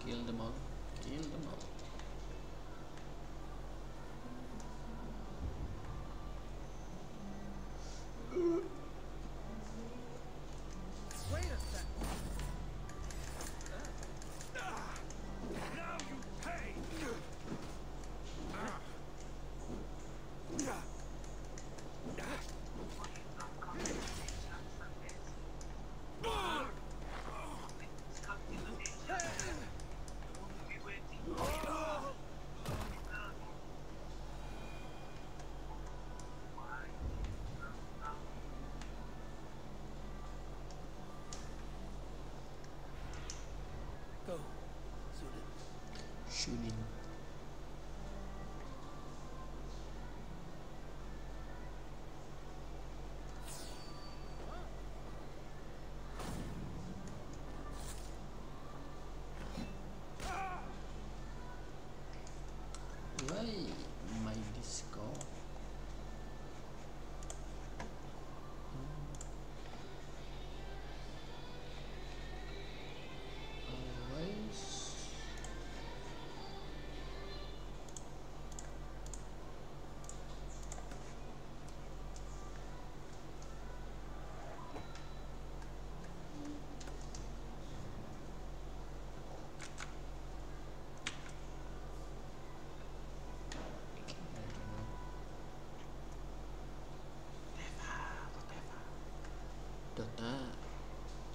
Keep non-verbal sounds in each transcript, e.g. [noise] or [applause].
Kill them all. Kill them all. Shooting. Dota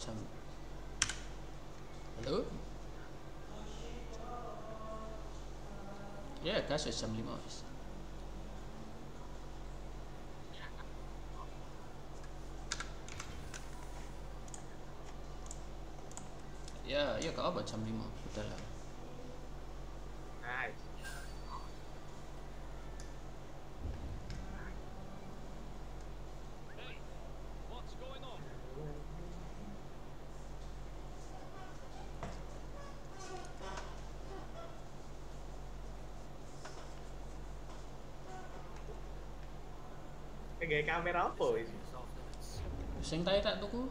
jam Halo? Ya, gas wis jam 5 wis. Ya, ya gak apa jam 5 Udah lah gaya kamera apa sih. Sing tak tak tuku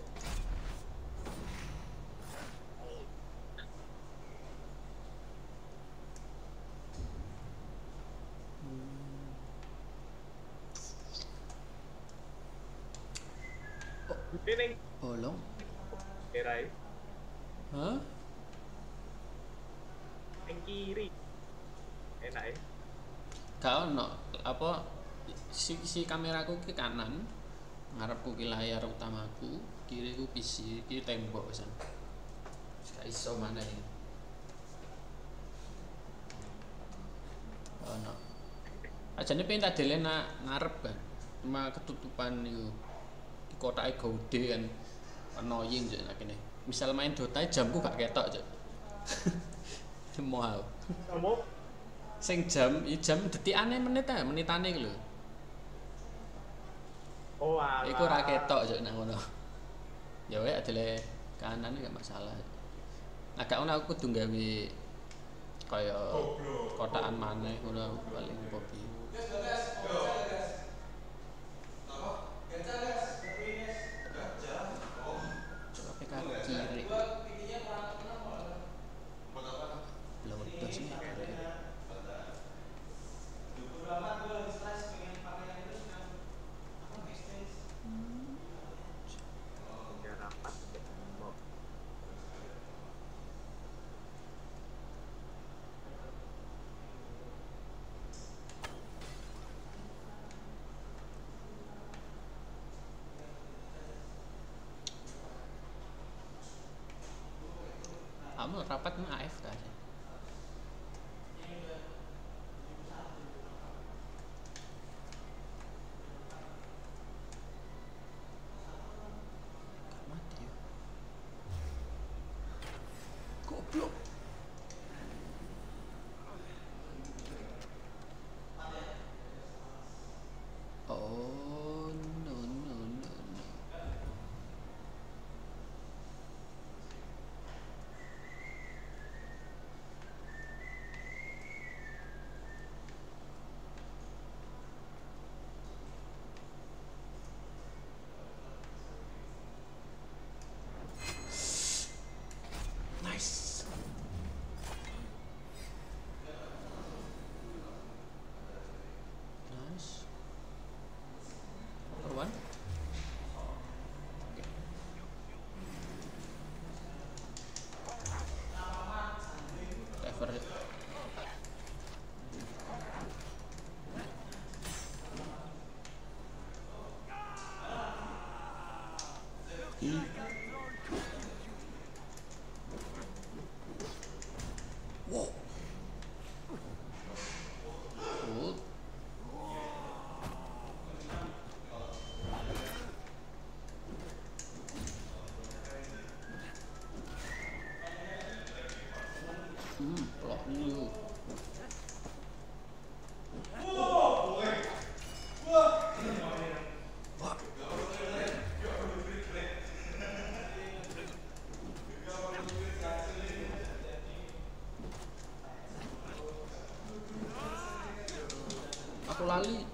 si, si kameraku ke kanan ngarepku ki layar utamaku kiriku PC kiri tembok pisan gak iso mana ini. Ono. Ajane pengen tak nak ngarep kan cuma ketutupan itu di kotake gede kan. Annoying juk nak kene. Misal main Dota jamku gak ketok juk mau Kamu sing jam i jam detikane menit ae menitane iki lho. oh alah. Iku ora ketok juk nang ngono. Ya wae adele kanan gak masalah. Nah gak ngono aku kudu gawe kaya kotakan maneh ngono paling kopi Aku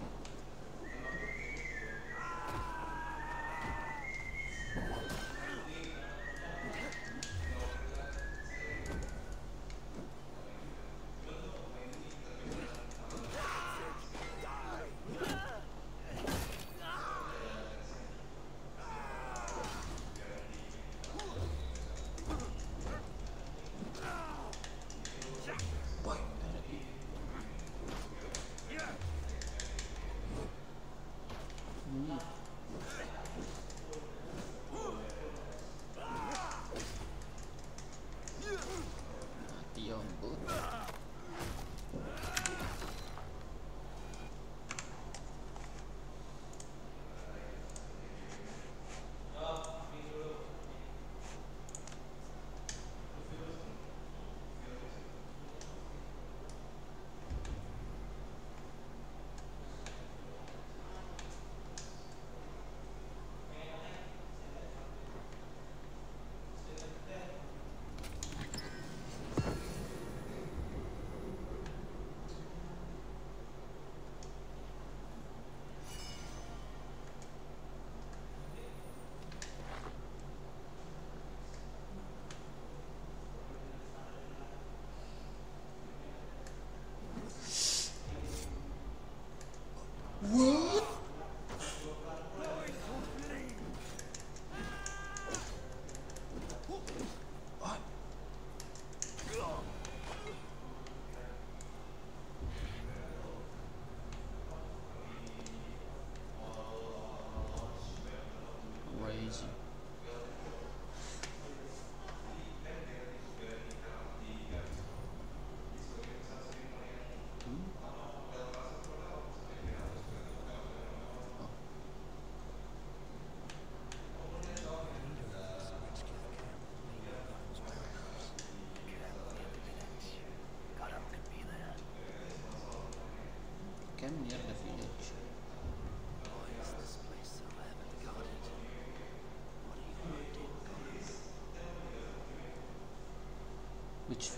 No,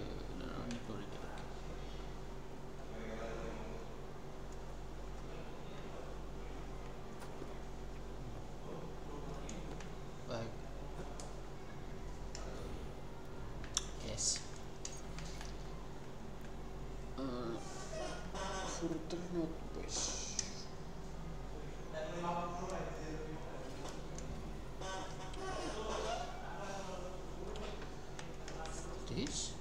I need to read it. Back. Yes. Uh, further northwest. This?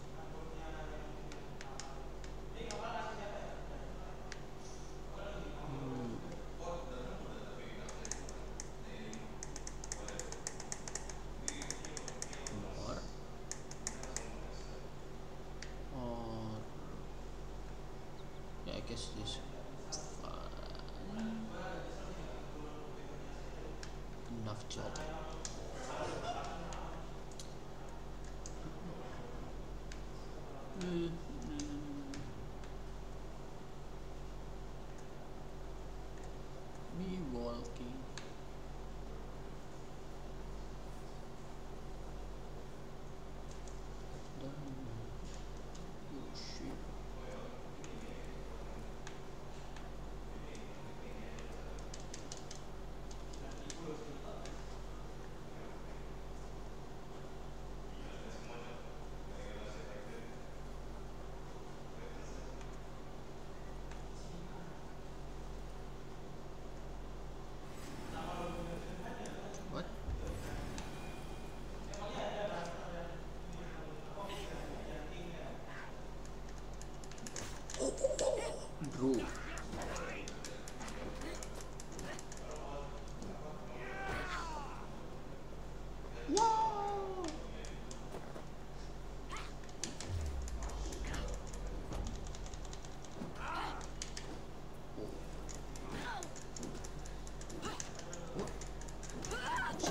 Hmm. More. Or yeah, I guess this. Fine. Enough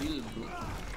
Silva.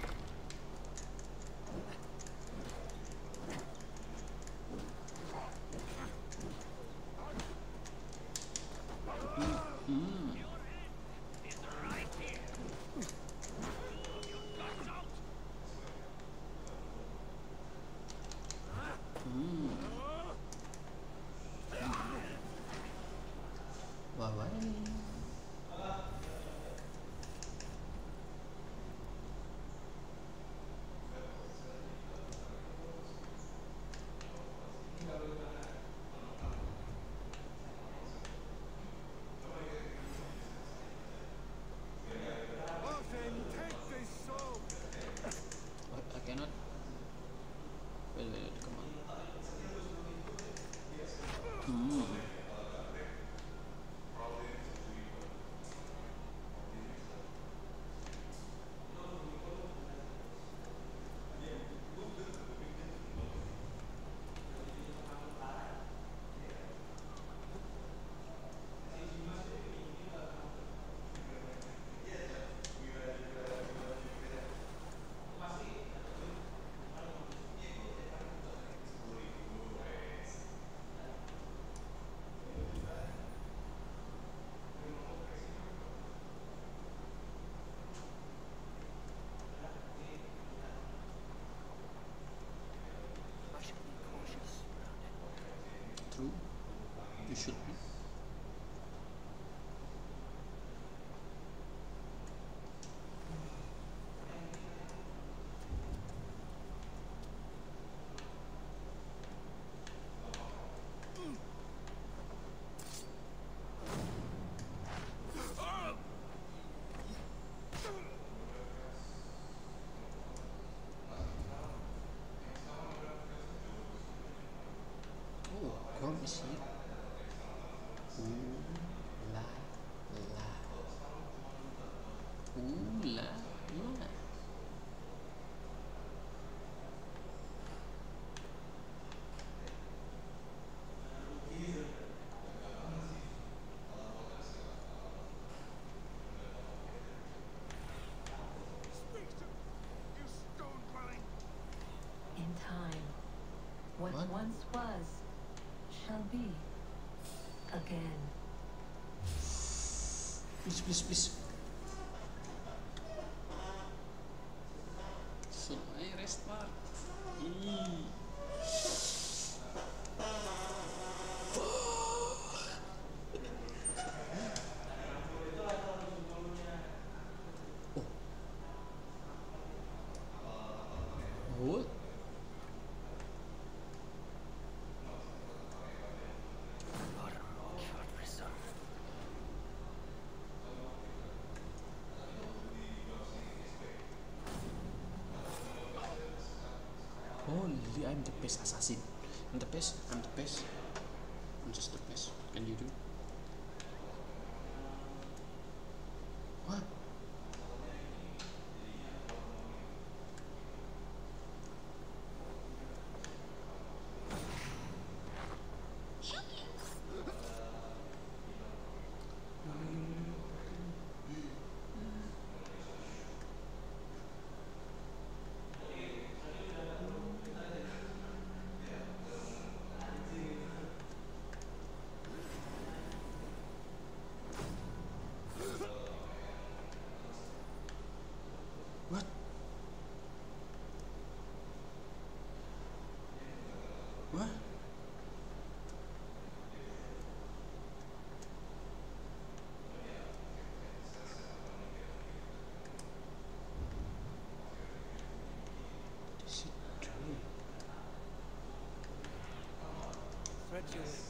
you should be. Oh, See. shall be again. Please, please, please. I'm the best assassin. I'm the best. I'm the best. I'm just the best. Can you do? Jewish.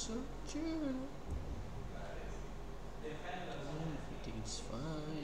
so chill. Everything's fine.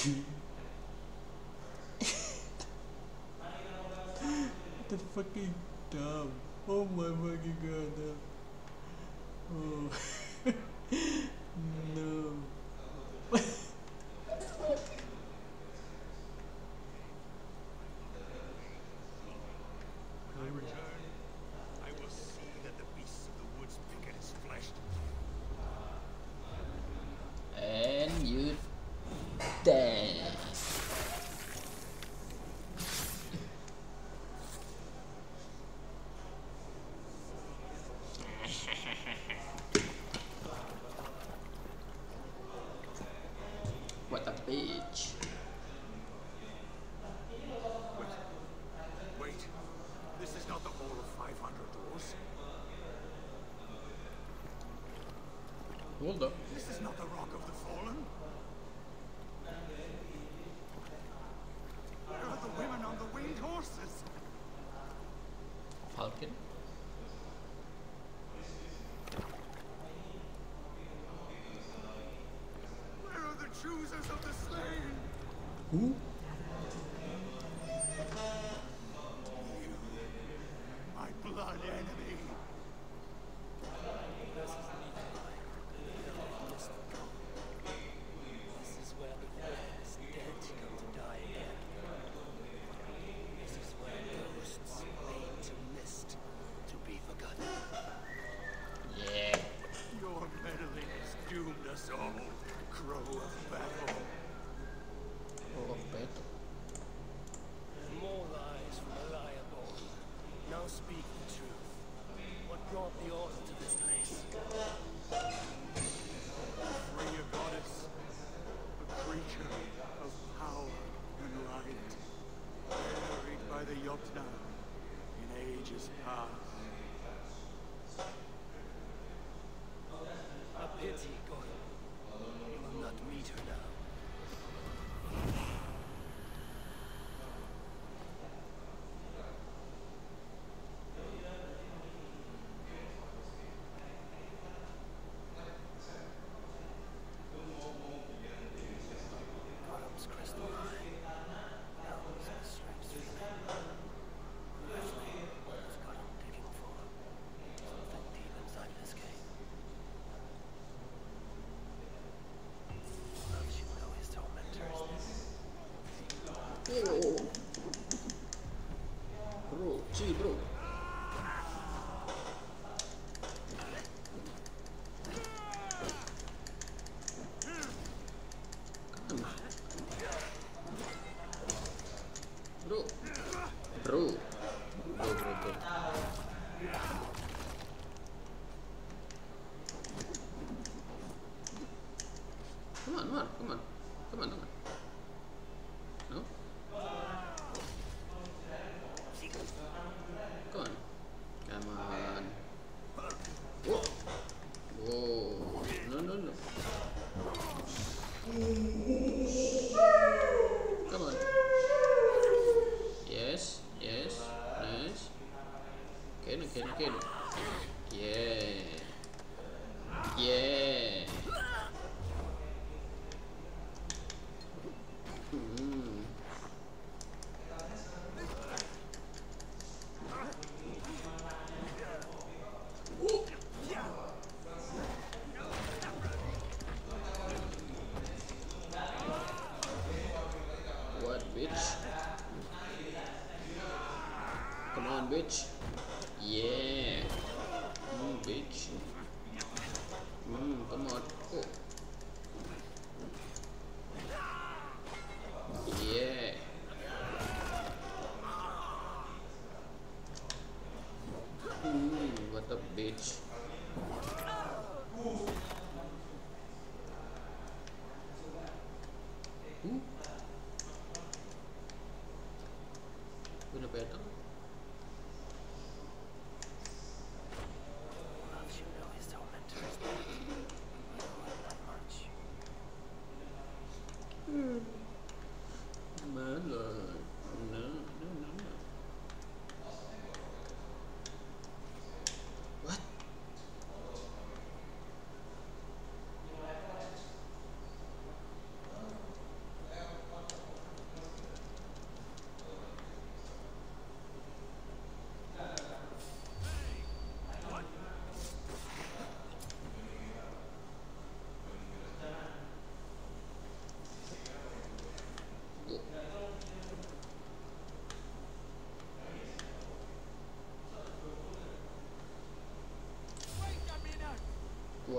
That's fucking dumb. Oh my fucking god. Oh. [laughs] no. Who?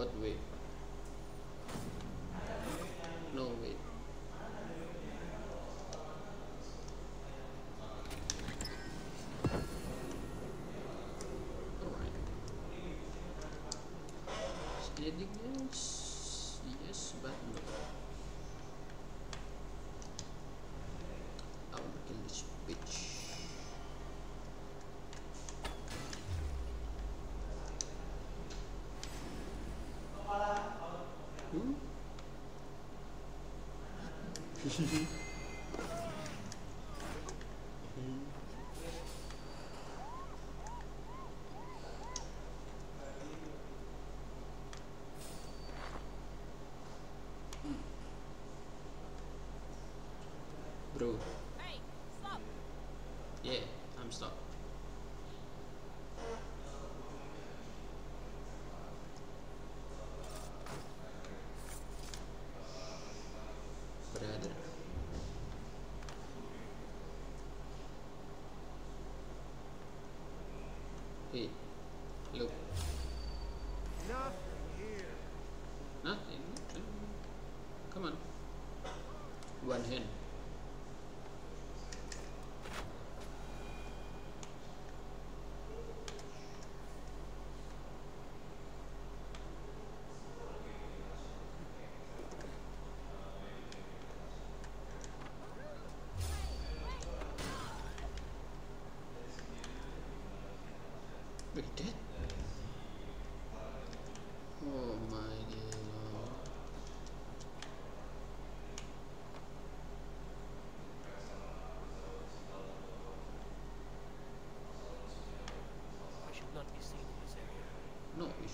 What wait?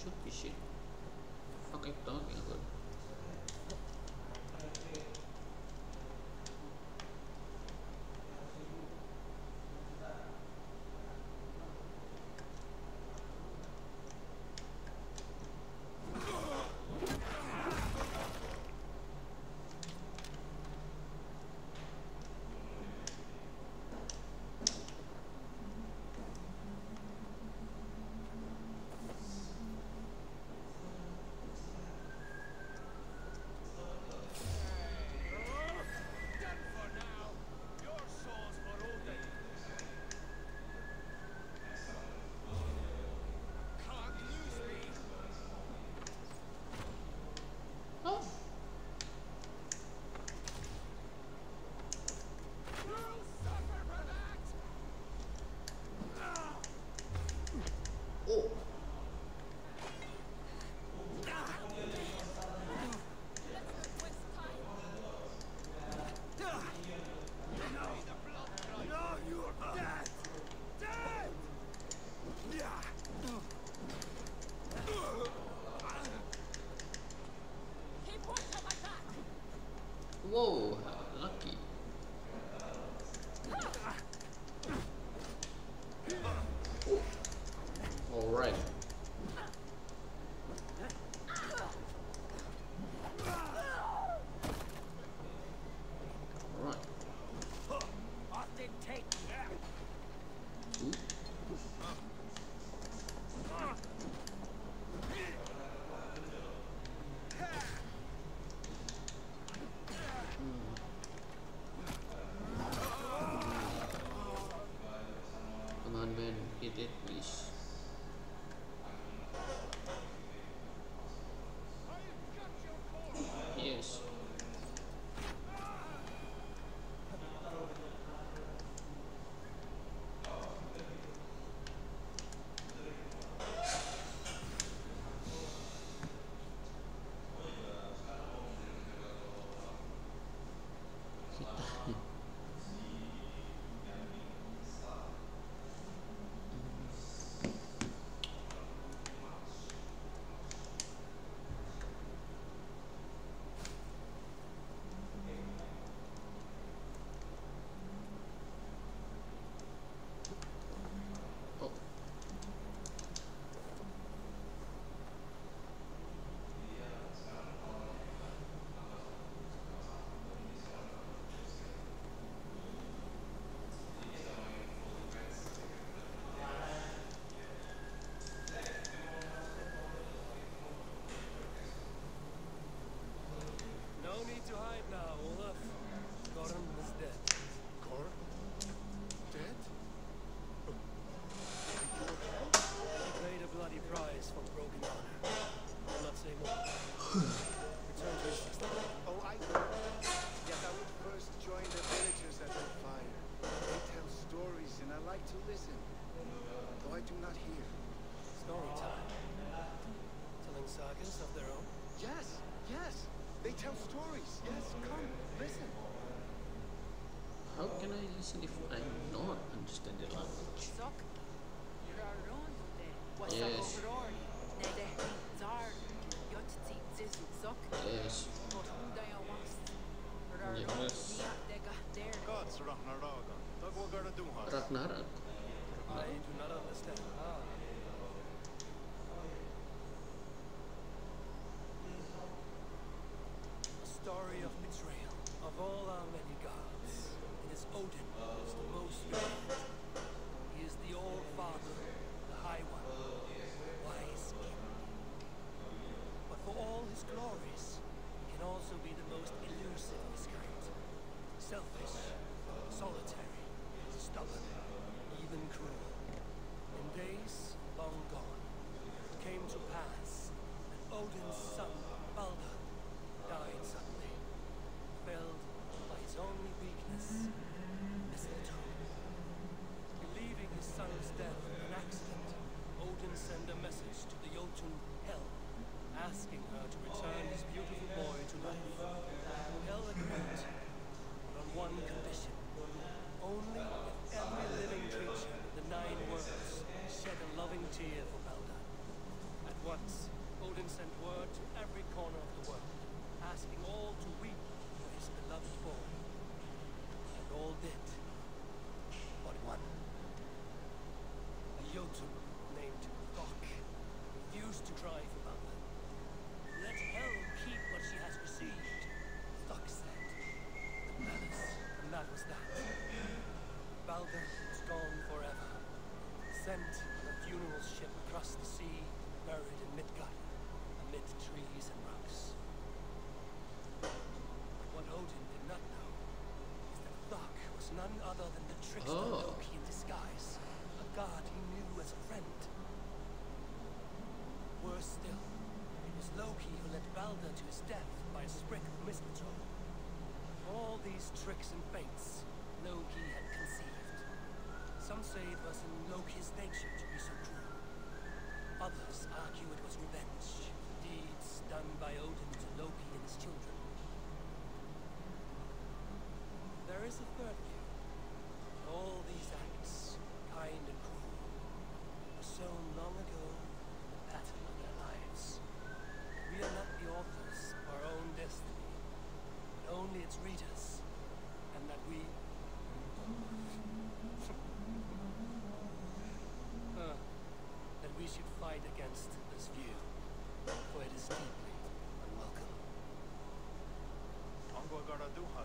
should be shit. Fuck, I'm talking about.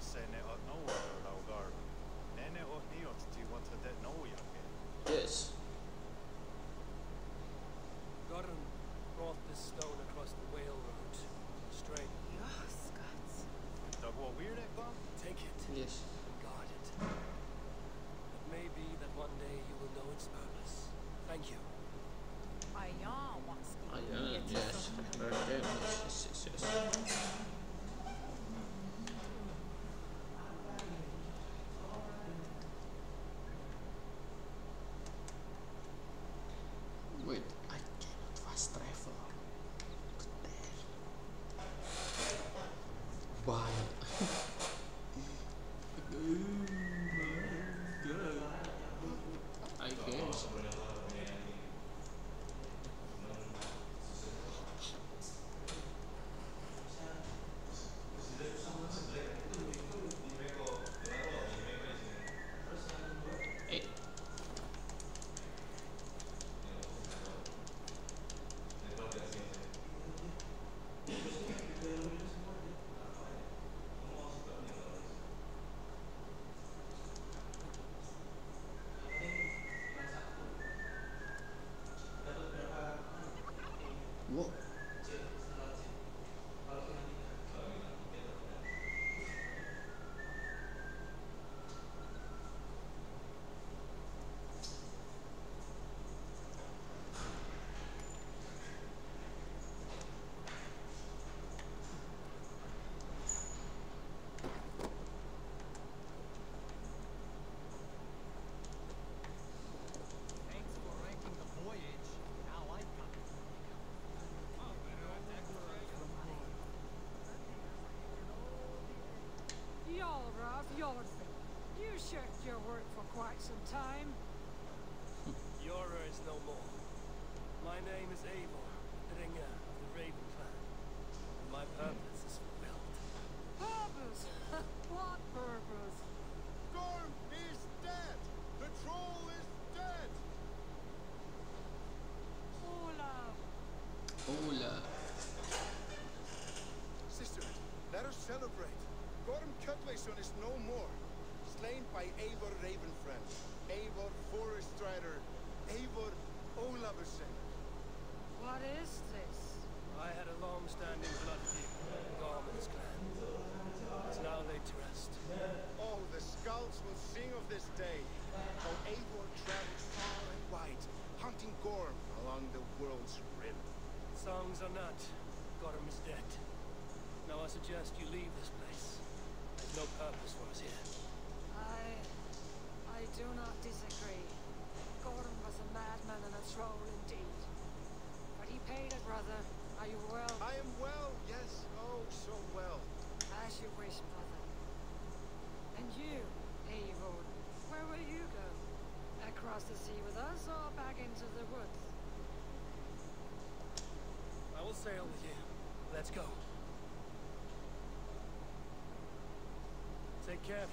saying in it. some time? Yora is no more. My name is Abel.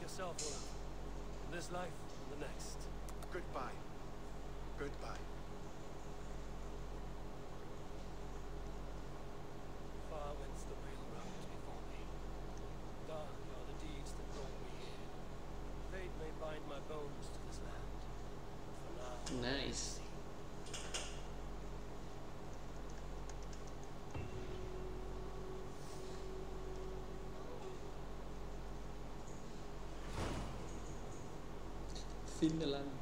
yourself, Olaf. In this life and the next. Goodbye. Goodbye. සිංහලන්ත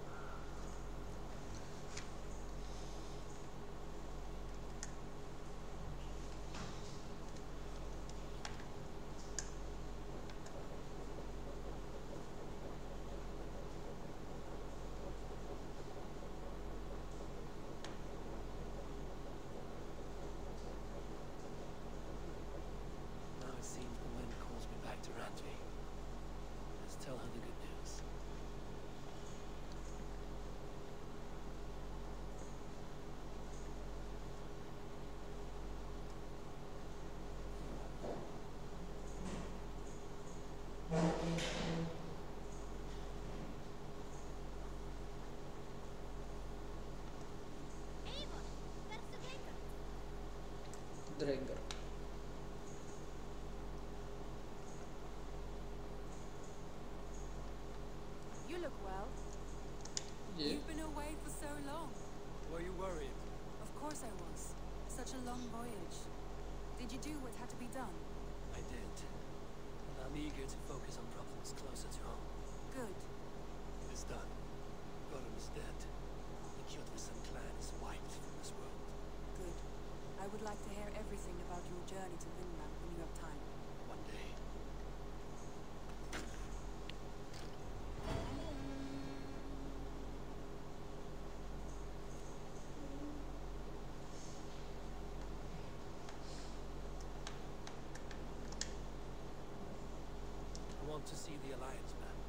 to see the Alliance map.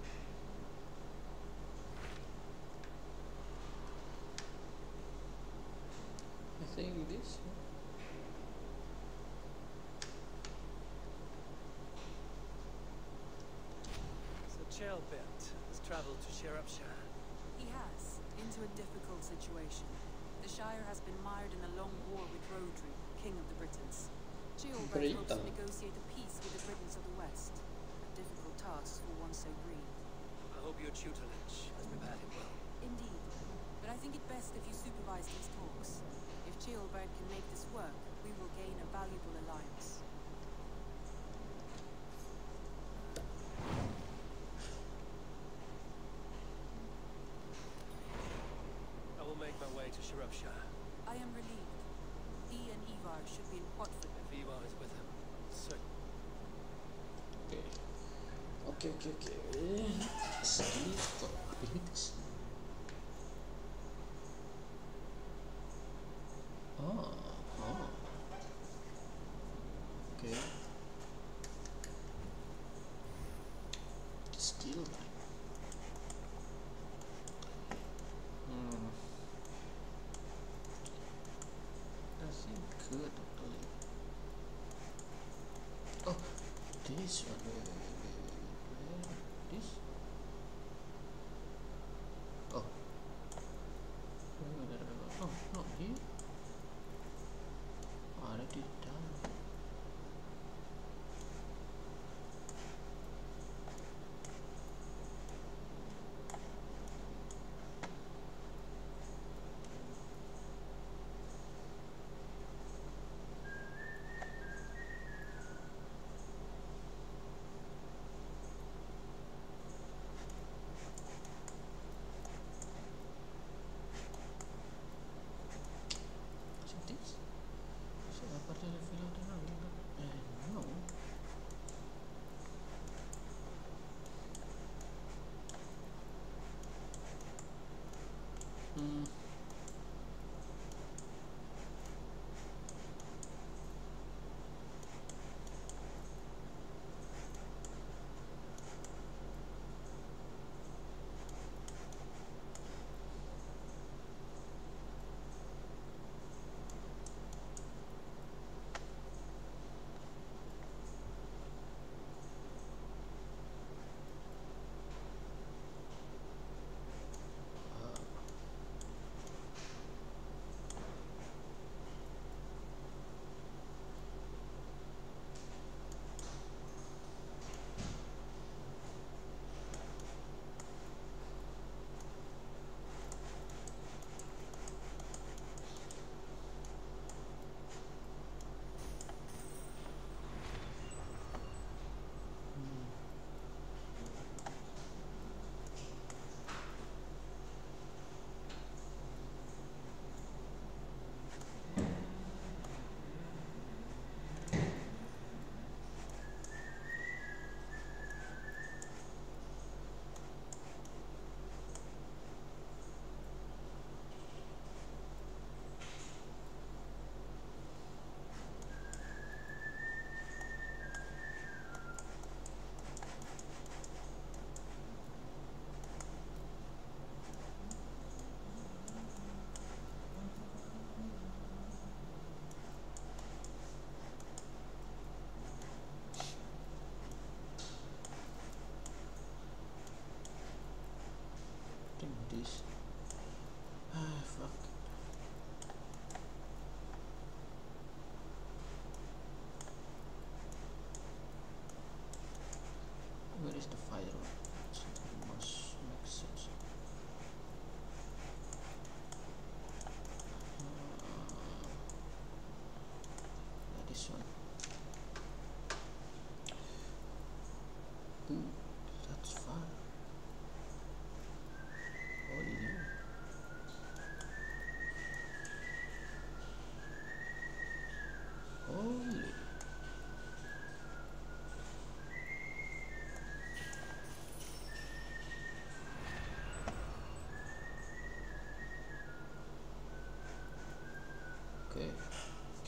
I think this. So Ceolbert has traveled to Sherapshire. He has, into a difficult situation. The Shire has been mired in a long war with Rhodri, King of the Britons. Ceolbert hopes to negotiate a peace with the Britons of the West. For one so green. I hope your tutelage has prepared him well. Indeed. But I think it best if you supervise these talks. If Ceolbert can make this work, we will gain a valuable alliance. I will make my way to Sherapshire. I am relieved. He and Ivar should be in Watford. ッケーオッケーオッケー。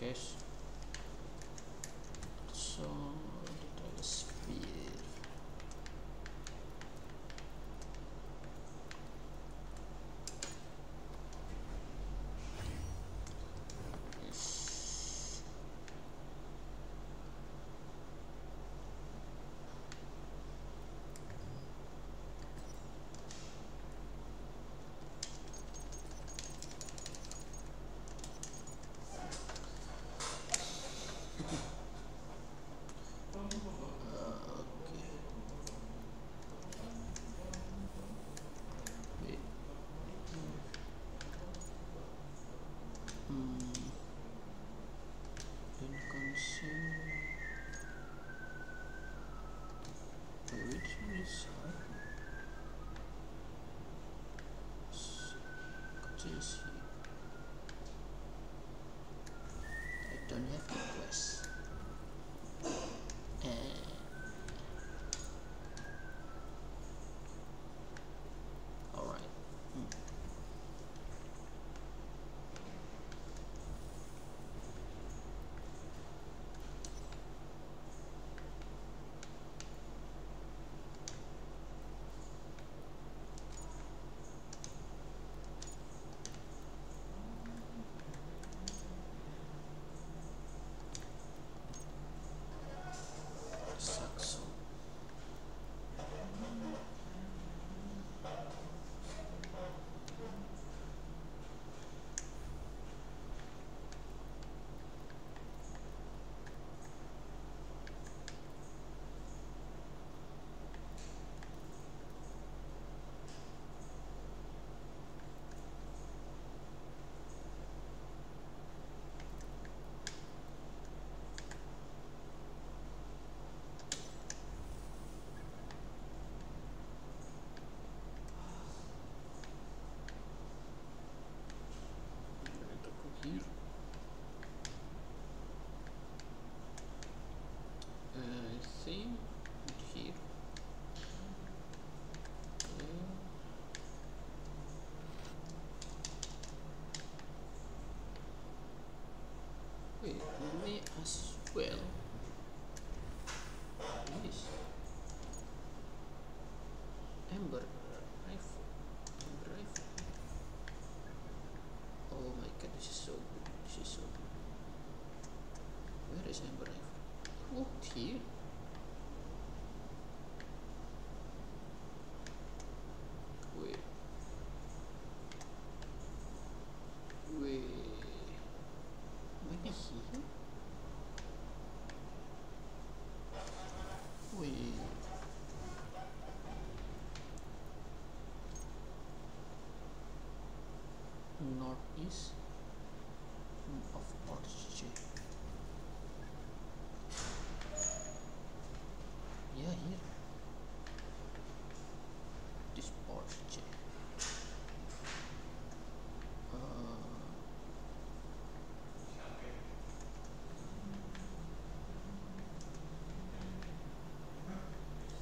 ¿Qué es? 这些。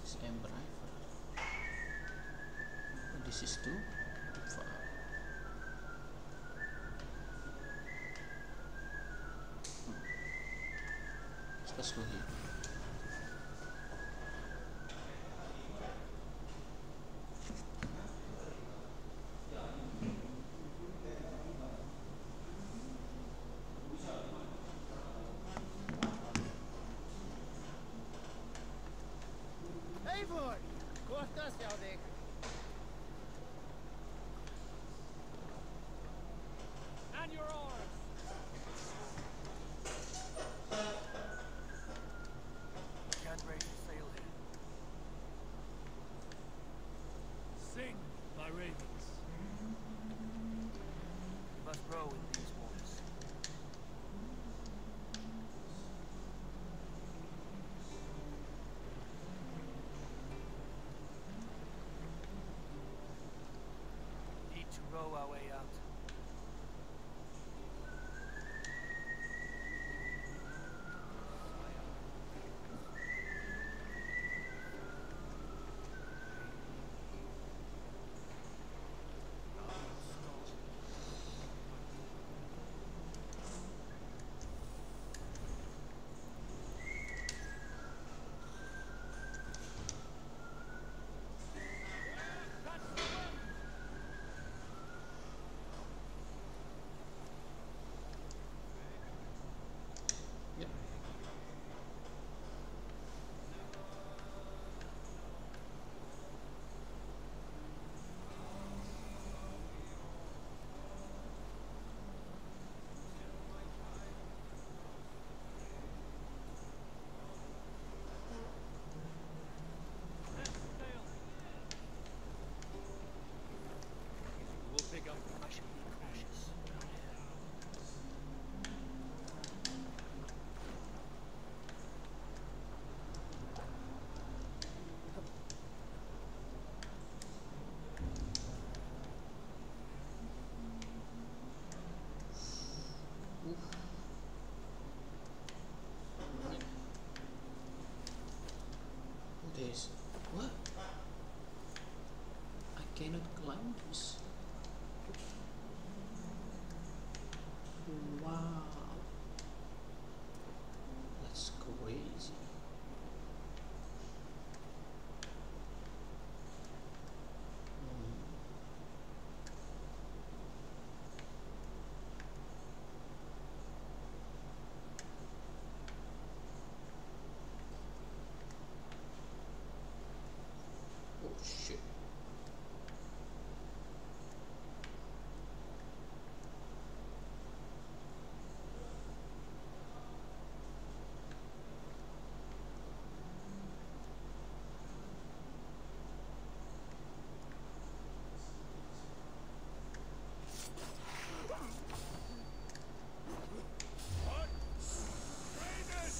stem driver this is too hmm. let's go here. Glasgow, they cannot climb this. Wow. That's crazy. Hmm. Oh shit.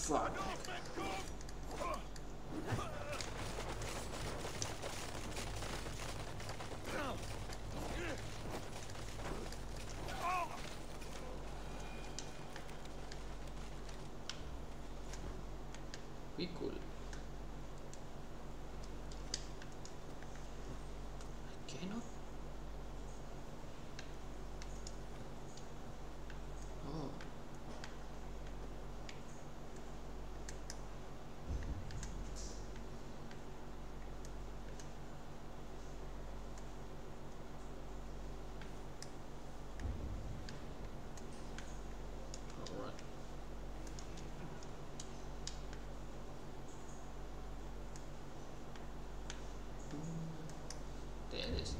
Fuck. Be cool. I cannot. Oh. Alright. There is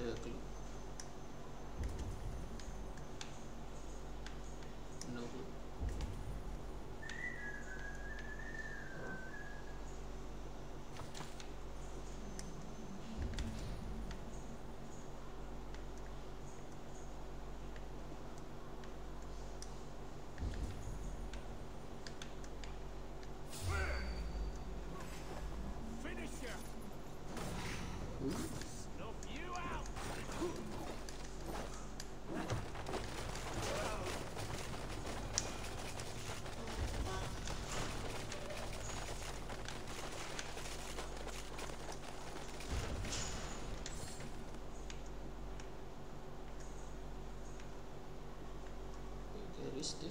对して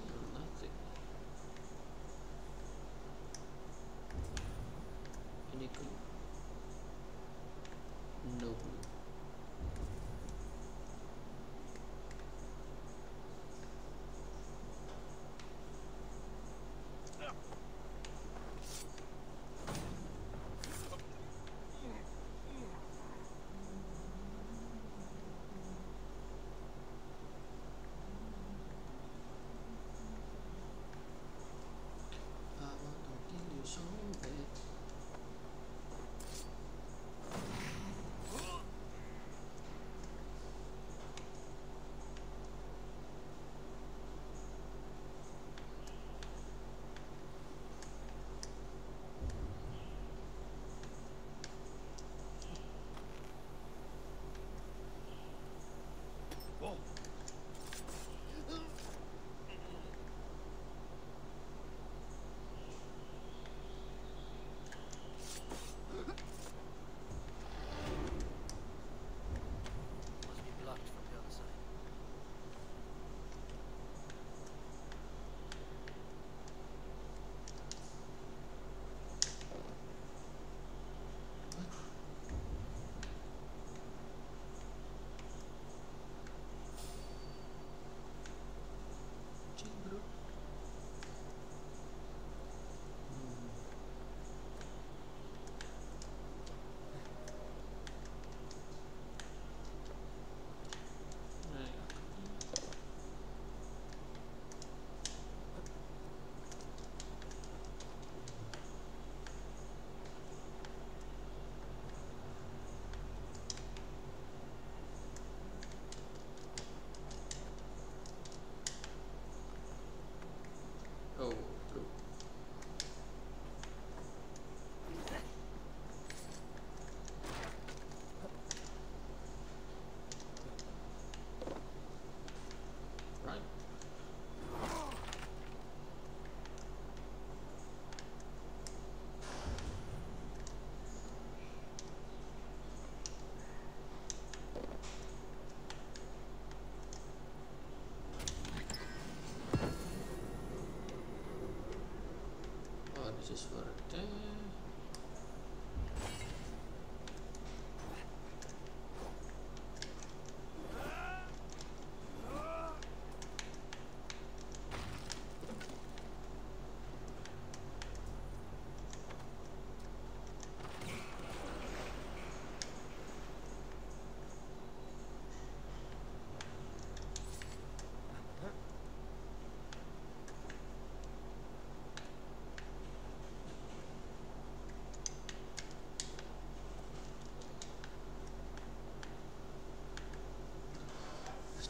Just for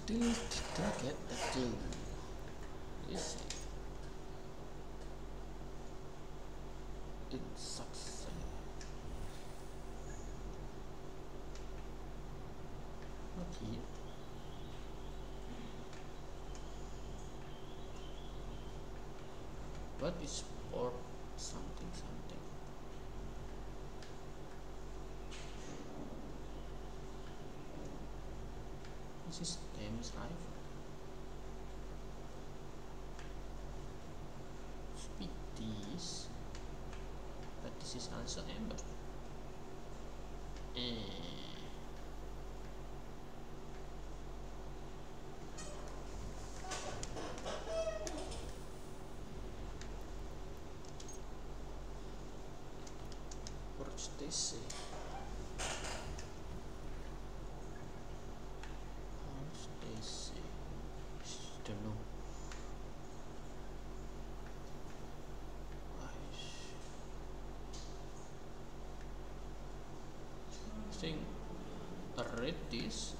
Did I get the two? Is it? It sucks. Here. What is port something something? This is Rifle. Speed this. But this is also Ember. Eh. What's this say? What's this say? Sh- I think I read this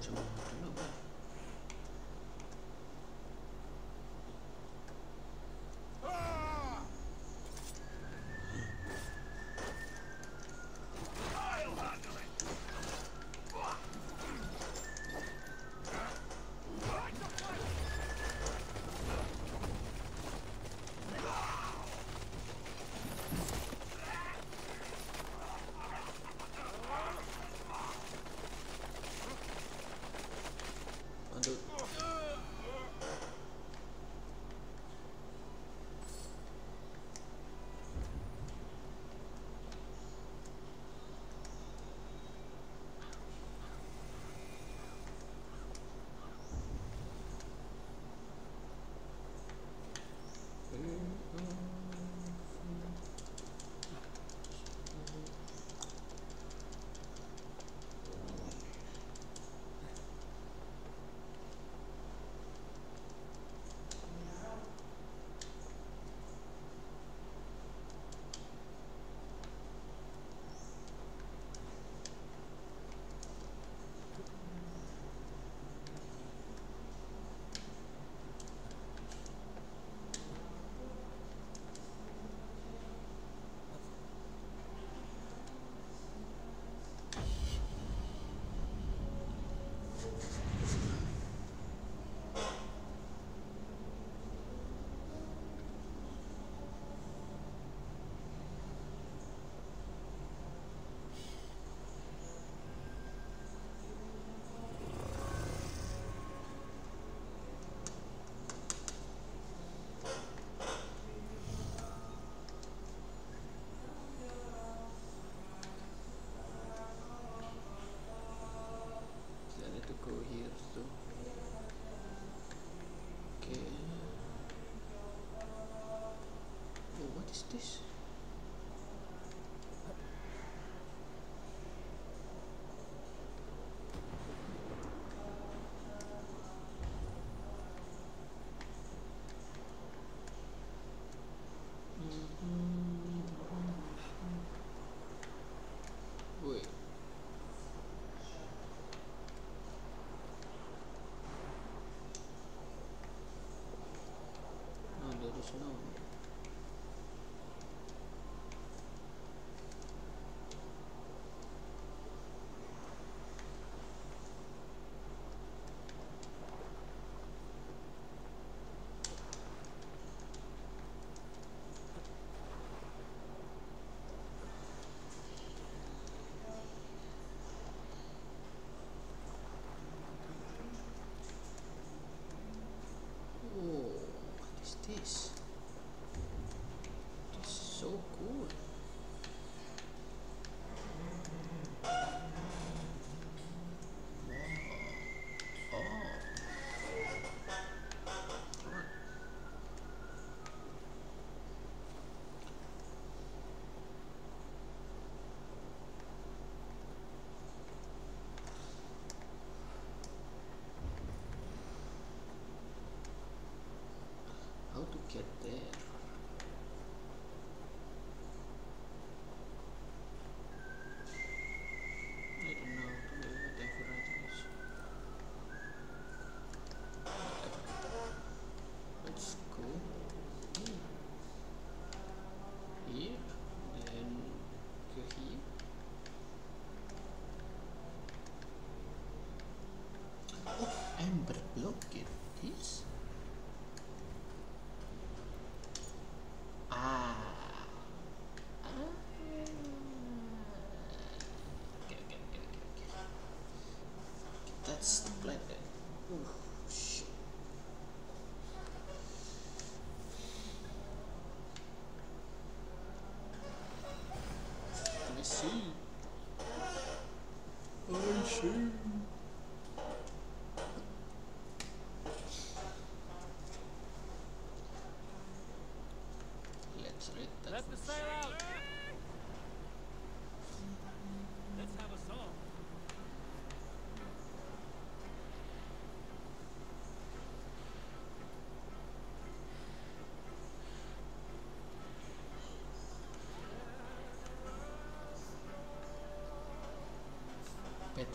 什么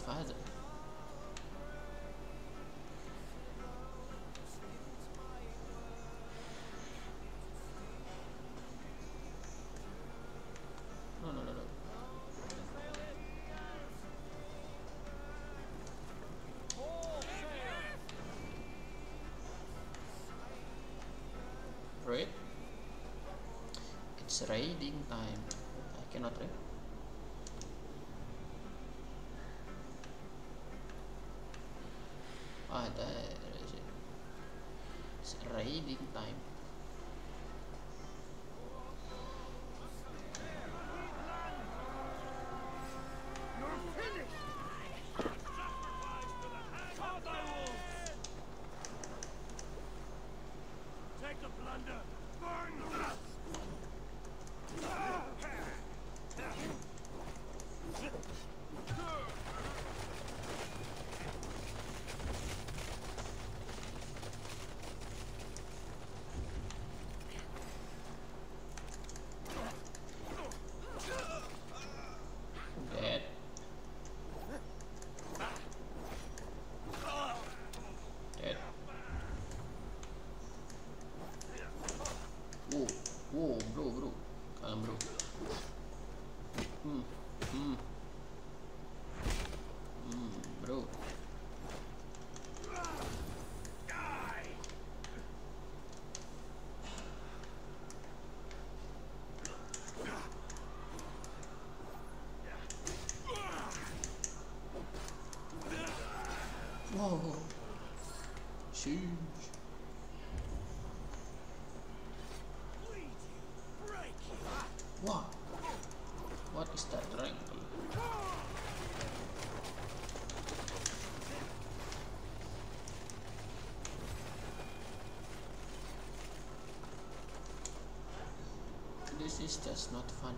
further. Right? It's raiding time. I cannot raid. huge. What? What is that wrinkle? This is just not fun.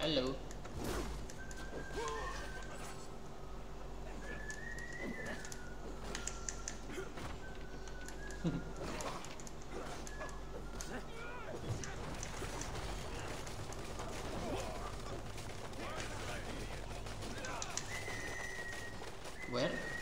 Hello. [laughs] Where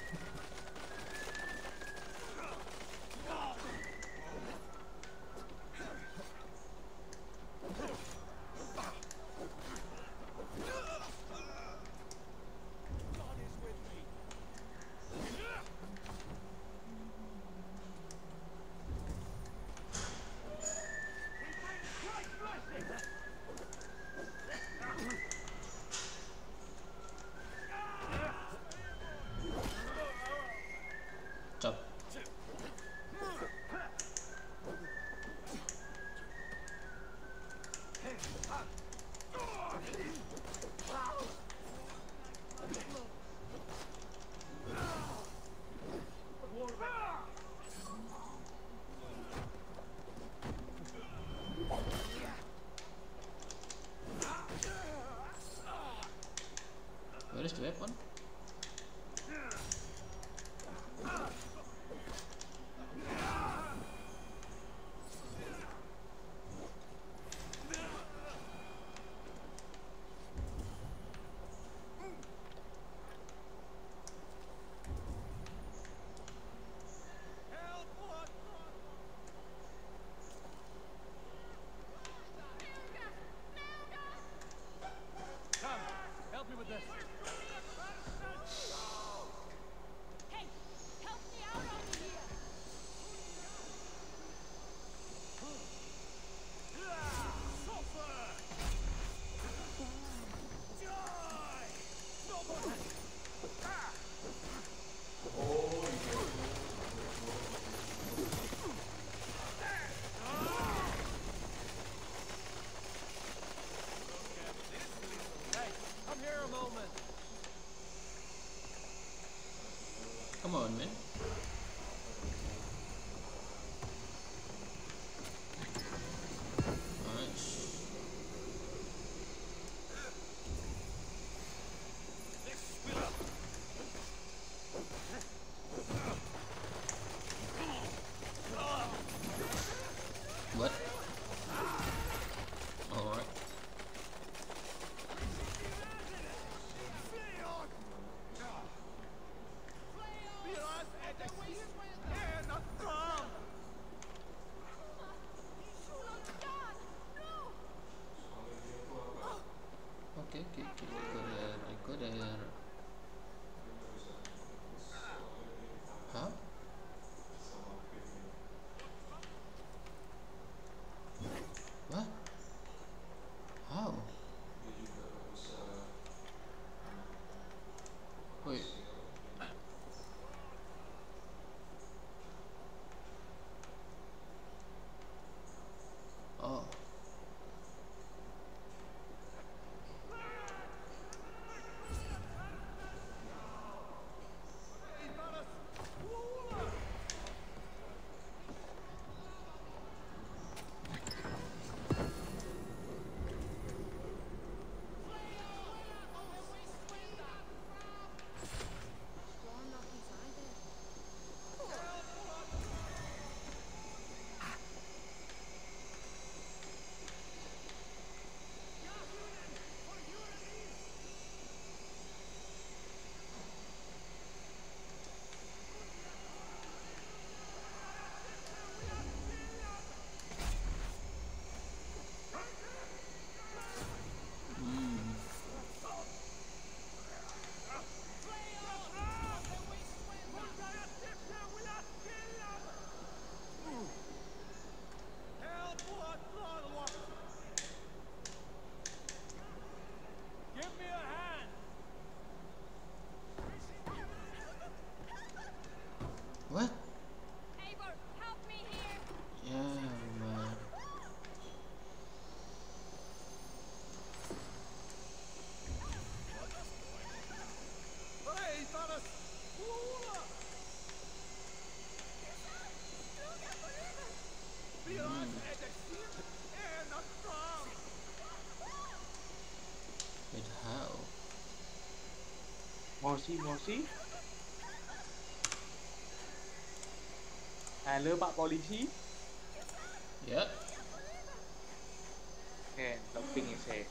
Mosi, Mosi. Halo Pak Polisi. Ya, Eh, topping saya.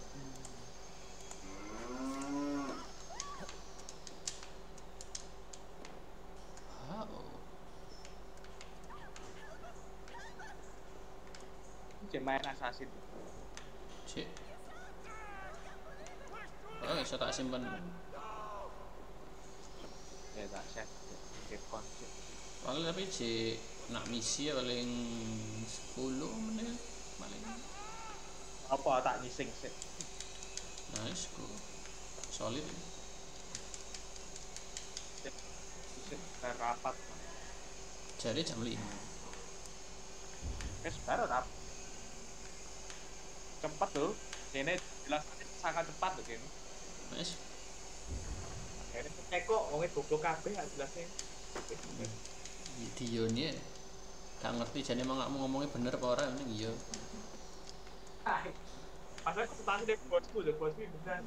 how? Jangan main assassin. Cik. Oh, bisa tak simpan. Ya tak set. Dekon. Paling tapi cik nak misi ya paling 10 menit paling. Apa tak ngising set. Nice, cool. Solid. Rapat. Jadi jam 5. Eh, baru rap. Cepat tuh. Ini jelas sangat cepat tuh ini. Nice. Kok wongnya goblok kabeh jelasnya. Video ini ya. Gak ngerti jadi emang gak mau ngomongnya bener apa orang ini iya. Padahal presentasi dari bosku, dari bosku bisa.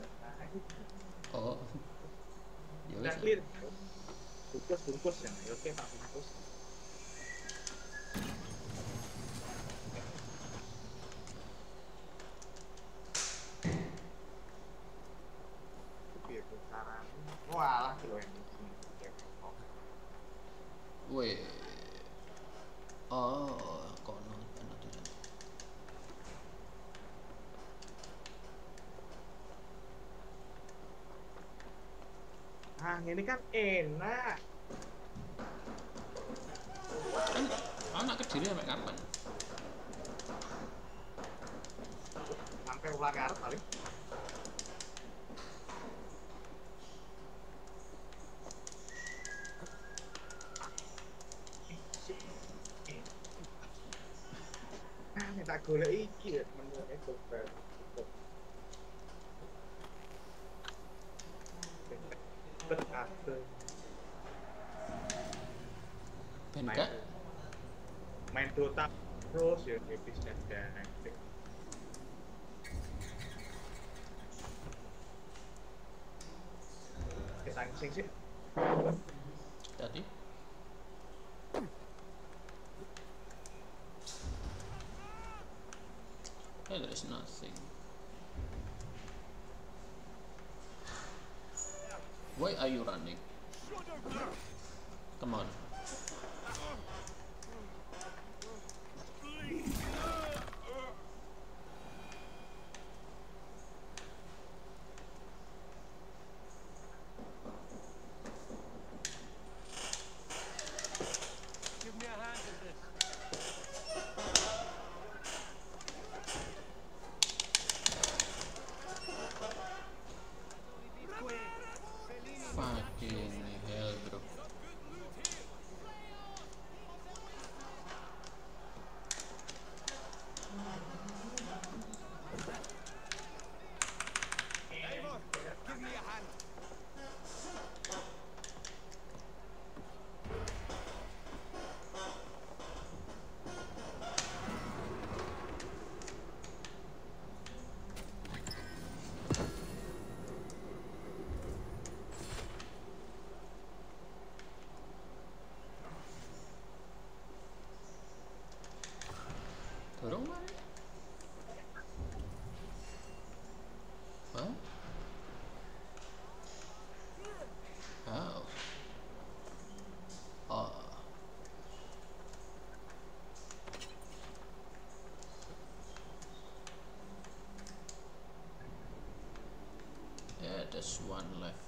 Oh. Ya clear. Bungkus, bungkus. Ya oke, tak bungkus. Ini kan enak. Kan anak kediri sampai kapan? Sampai ulang ke arep paling. Ah, ini tak golek iki ya, menu itu your piston tank. Cái tank xinh xịn. There's one left.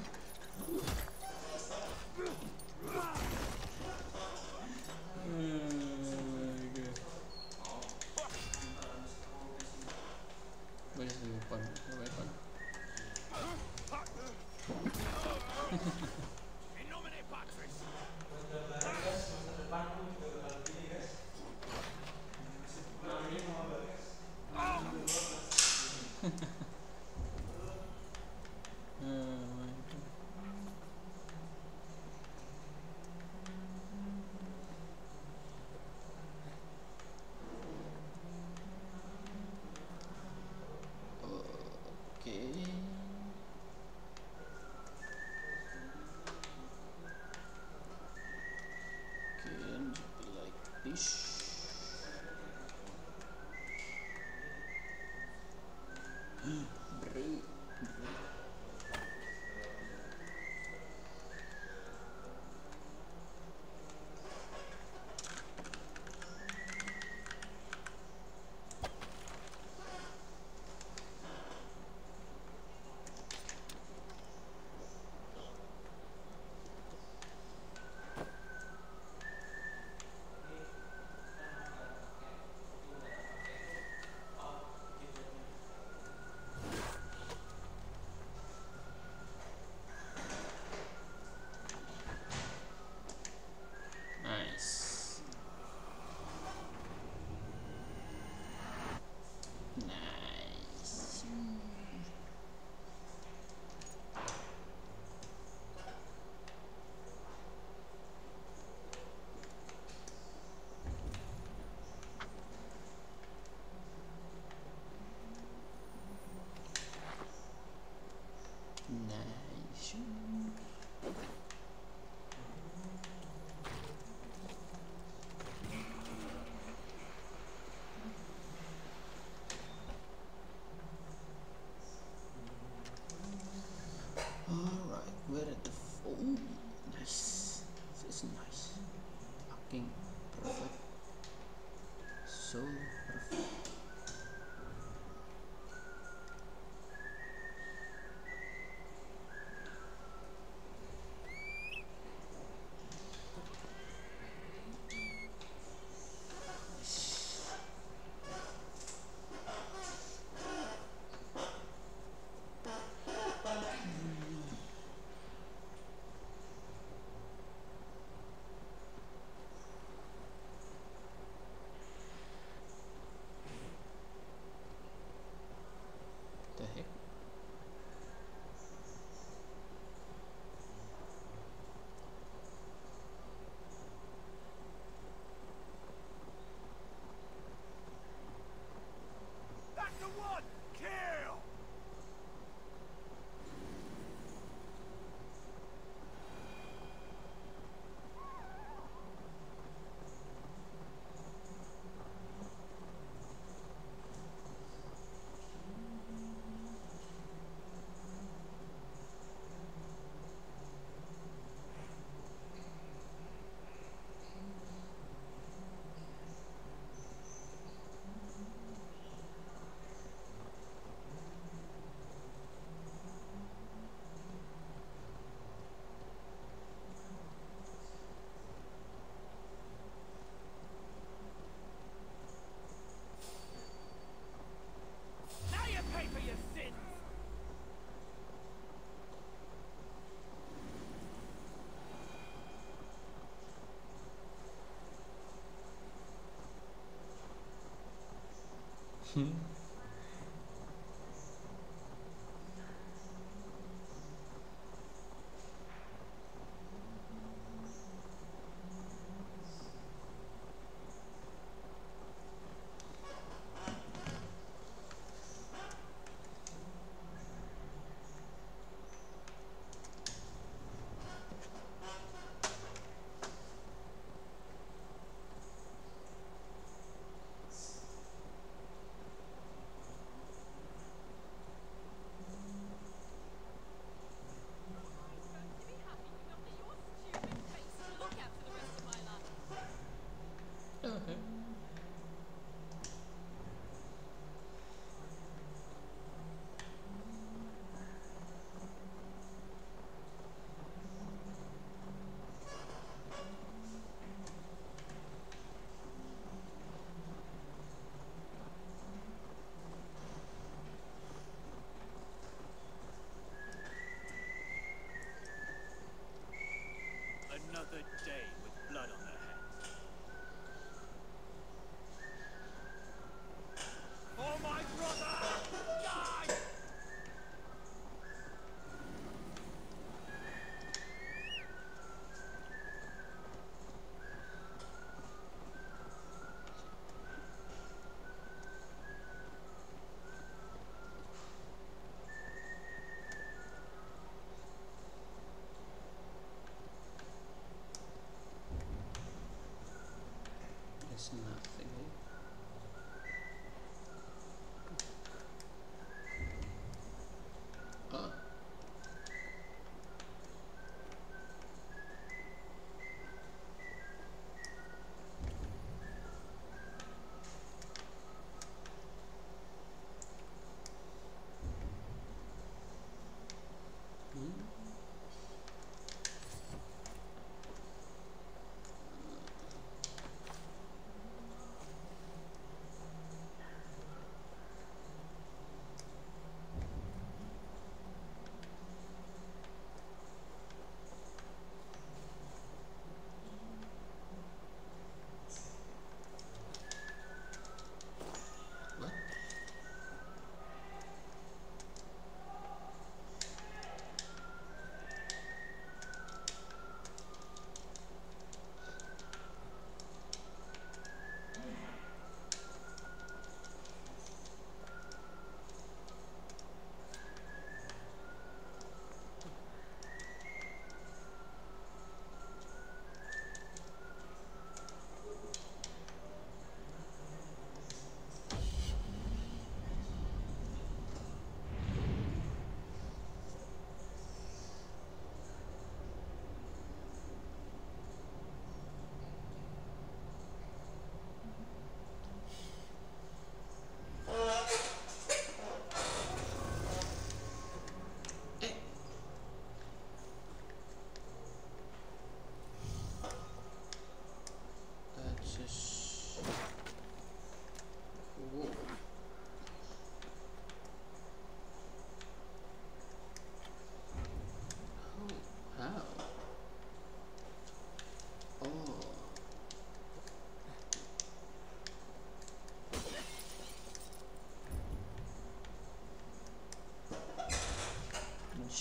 嗯。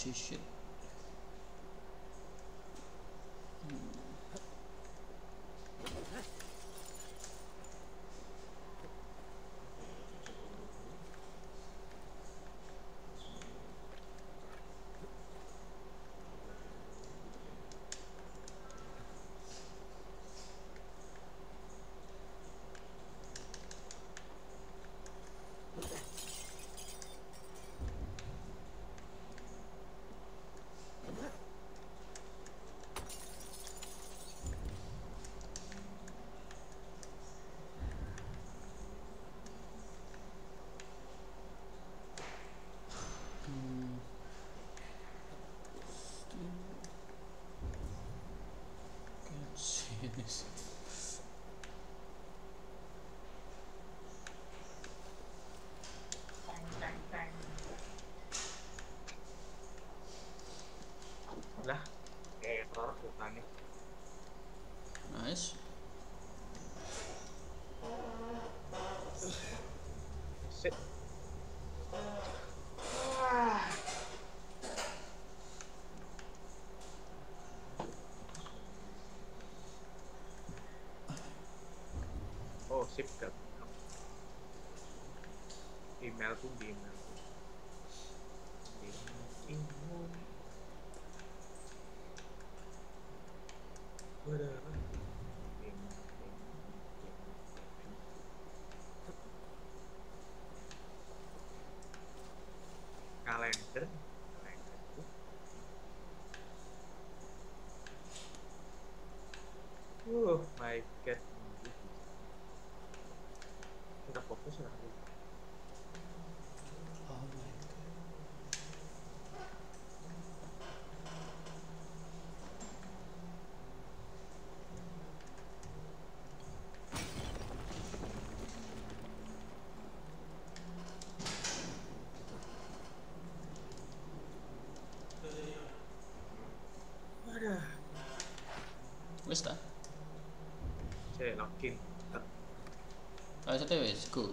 继续 ชิปกับอีเมลทุกงดีมนะ login. Lah saiki wis go.